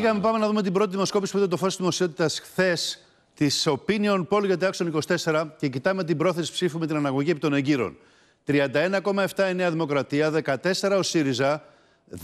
Πήγαμε, πάμε να δούμε την πρώτη δημοσκόπηση που είδε το φως της δημοσιότητας χθες της Opinion Poll για το Action 24 και κοιτάμε την πρόθεση ψήφου με την αναγωγή επί των εγκύρων. 31,7 η Νέα Δημοκρατία, 14 ο ΣΥΡΙΖΑ,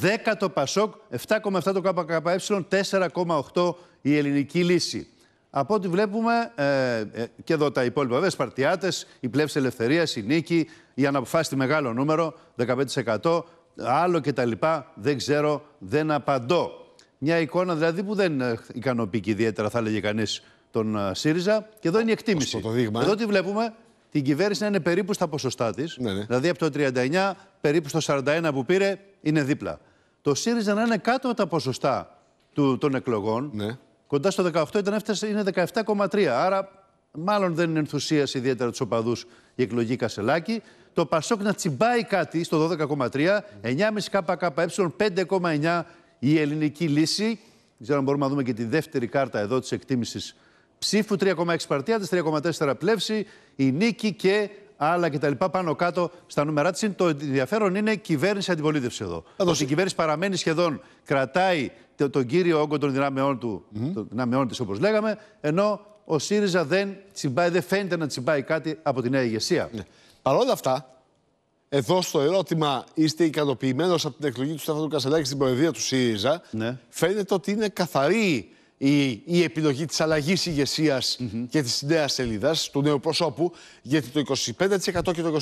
10 το ΠΑΣΟΚ, 7,7 το ΚΚΕ, 4,8 η Ελληνική Λύση. Από ό,τι βλέπουμε, ε, ε, και εδώ τα υπόλοιπα βέβαια, Σπαρτιάτες, η Πλεύση Ελευθερίας, η Νίκη, η Αναποφάσιστη μεγάλο νούμερο, 15%, άλλο κτλ. Δεν ξέρω, δεν απαντώ. Μια εικόνα δηλαδή που δεν ε, ικανοποιεί και ιδιαίτερα, θα έλεγε κανείς, τον ε, ΣΥΡΙΖΑ. Και εδώ είναι η εκτίμηση. το δείγμα, εδώ ε. τι βλέπουμε, την κυβέρνηση να είναι περίπου στα ποσοστά της. Ναι, ναι. Δηλαδή από το 39 περίπου στο 41 που πήρε είναι δίπλα. Το ΣΥΡΙΖΑ να είναι κάτω από τα ποσοστά του, των εκλογών. Ναι. Κοντά στο 18 ήταν, έφτασε, είναι 17,3. Άρα μάλλον δεν είναι ενθουσίαση ιδιαίτερα τους οπαδούς η εκλογή Κασελάκη. Το Πασόκ να τσιμπάει κάτι στο 12,3, 9,5 ΚΚΕ, 5,9 η ελληνική λύση. Δεν ξέρω αν μπορούμε να δούμε και τη δεύτερη κάρτα εδώ της εκτίμησης ψήφου. 3,6 Παρτιάτε, 3,4 Πλεύση, η νίκη και άλλα κτλ. Πάνω κάτω στα νούμερα της. Το ενδιαφέρον είναι κυβέρνηση αντιπολίτευση εδώ. Ότι η κυβέρνηση παραμένει σχεδόν, κρατάει το- τον κύριο όγκο των δυνάμεών του, των δυνάμεών της όπως λέγαμε, ενώ ο ΣΥΡΙΖΑ δεν τσιμπάει, δεν φαίνεται να τσιμπάει κάτι από τη νέα ηγεσία. Παρ' όλα αυτά, εδώ στο ερώτημα είστε ικανοποιημένος από την εκλογή του Στέφανου Κασελάκη στην προεδρία του ΣΥΡΙΖΑ, Ναι. φαίνεται ότι είναι καθαρή η, η επιλογή της αλλαγής ηγεσίας και της νέας σελίδας, του νέου προσώπου, γιατί το 25% και το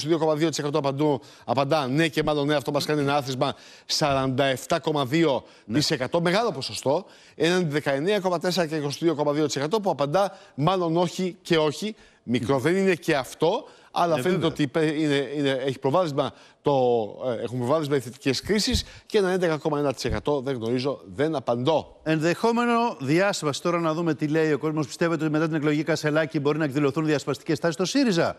22,2% απαντούν, απαντά ναι και μάλλον ναι, αυτό μας κάνει ένα άθροισμα 47,2%, μεγάλο ποσοστό, έναντι 19,4% και 22,2% που απαντά μάλλον όχι και όχι. Μικρό δεν είναι και αυτό, αλλά Ναι, φαίνεται βέβαια. ότι υπέ- είναι, είναι, έχει προβάδισμα το, ε, έχουν προβάδισμα οι θετικές κρίσεις και ένα 11,1% δεν γνωρίζω, δεν απαντώ. Ενδεχόμενο διάσπαση. Τώρα να δούμε τι λέει ο κόσμος. Πιστεύετε ότι μετά την εκλογή Κασελάκη μπορεί να εκδηλωθούν διασπαστικές τάσεις στο ΣΥΡΙΖΑ;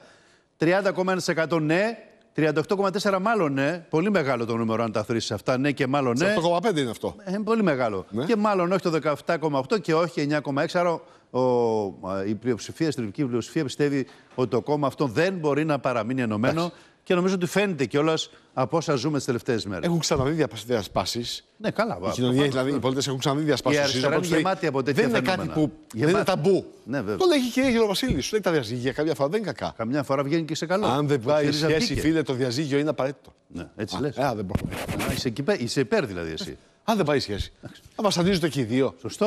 30,1% ναι. 38,4% μάλλον ναι. Πολύ μεγάλο το νούμερο αν τα θρήσεις αυτά. Ναι και μάλλον ναι. 8,5 είναι αυτό. Ε, πολύ μεγάλο. Ναι. Και μάλλον όχι το 17,8 και όχι 9,6. Άρα ο, α, η πλειοψηφία, η συντριπτική πλειοψηφία πιστεύει ότι το κόμμα αυτό δεν μπορεί να παραμείνει ενωμένο. Και νομίζω ότι φαίνεται κιόλας από όσα ζούμε τι τελευταίες μέρες. Έχουν ξαναδεί διαπα- διασπάσεις. Ναι, καλά. Η κοινωνία, δηλαδή, οι πολίτες έχουν ξαναδεί διασπάσεις. Η αριστερά είναι γεμάτη από τέτοια Δεν είναι κάτι φαινόμενα. που. Δεν είναι Γεμάτη. ταμπού. Ναι, βέβαια. Το λέγει η κυρία Γεροβασίλη. Σου λέει τα διαζύγια καμιά φορά δεν είναι κακά. Καμιά φορά βγαίνει και σε καλό. Αν δεν Ο βγάζει ΣΥΡΙΖΑ σχέση, βγήκε. φίλε, το διαζύγιο είναι απαραίτητο. Ναι, έτσι λες. Α, δεν μπορώ. Α, είσαι, εκεί πέ- είσαι υπέρ δηλαδή εσύ. Αν δεν πάει η σχέση. Θα βασανίζονται και οι δύο. Σωστό.